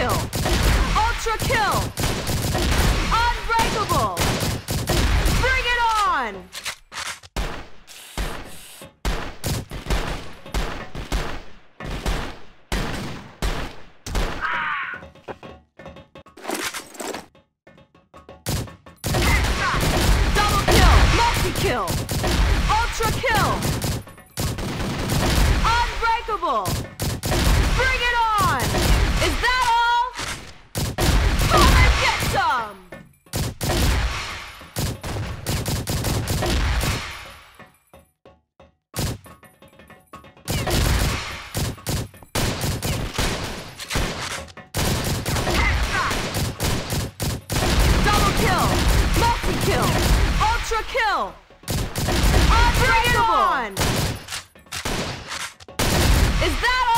kill! Ultra kill! Unbreakable! kill! On! Is that